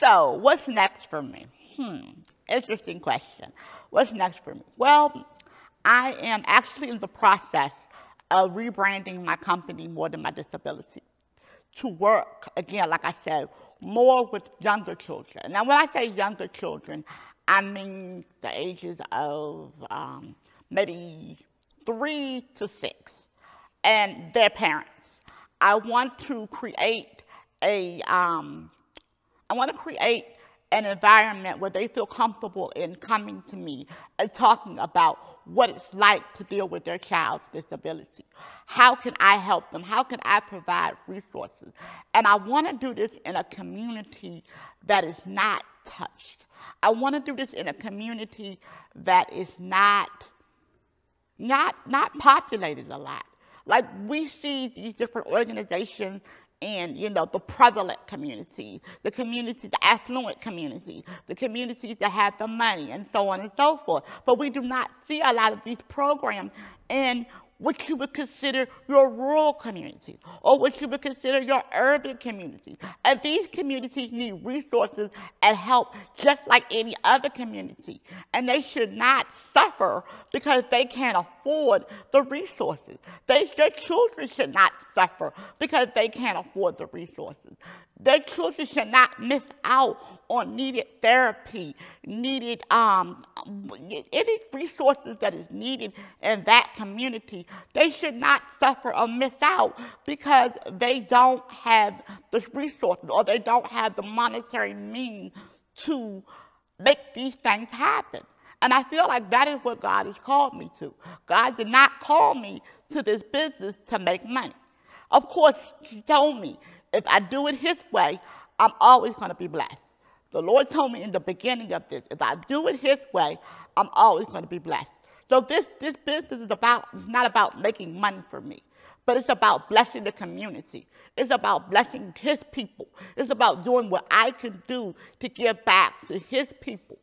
So, what's next for me? Hmm, interesting question. What's next for me? Well, I am actually in the process of rebranding my company more than my disability to work, again, like I said, more with younger children. Now, when I say younger children, I mean the ages of um, maybe three to six and their parents. I want to create a, um, I want to create an environment where they feel comfortable in coming to me and talking about what it's like to deal with their child's disability. How can I help them? How can I provide resources? And I want to do this in a community that is not touched. I want to do this in a community that is not, not, not populated a lot. Like we see these different organizations in, you know, the prevalent community, the community, the affluent community, the communities that have the money, and so on and so forth. But we do not see a lot of these programs in what you would consider your rural communities or what you would consider your urban communities. And these communities need resources and help just like any other community. And they should not suffer because they can't afford the resources. They, their children should not suffer because they can't afford the resources. Their children should not miss out on needed therapy, needed um, any resources that is needed in that community. They should not suffer or miss out because they don't have the resources or they don't have the monetary means to make these things happen. And I feel like that is what God has called me to. God did not call me to this business to make money. Of course, He told me if I do it His way, I'm always going to be blessed. The Lord told me in the beginning of this, if I do it His way, I'm always going to be blessed. So this, this business is about, it's not about making money for me, but it's about blessing the community. It's about blessing His people. It's about doing what I can do to give back to His people.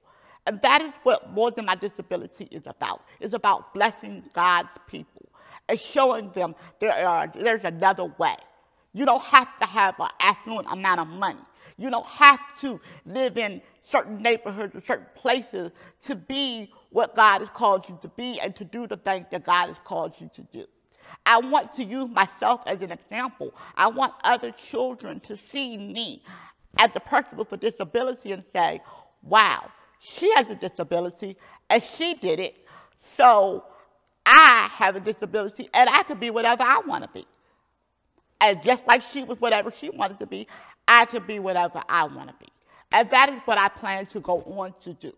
And that is what more than my disability is about. It's about blessing God's people and showing them there are, there's another way. You don't have to have an affluent amount of money. You don't have to live in certain neighborhoods or certain places to be what God has called you to be and to do the things that God has called you to do. I want to use myself as an example. I want other children to see me as a person with a disability and say, wow, she has a disability and she did it. So I have a disability and I can be whatever I want to be. And just like she was whatever she wanted to be, I can be whatever I want to be. And that is what I plan to go on to do.